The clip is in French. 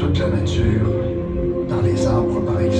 toute la nature, dans les arbres par exemple.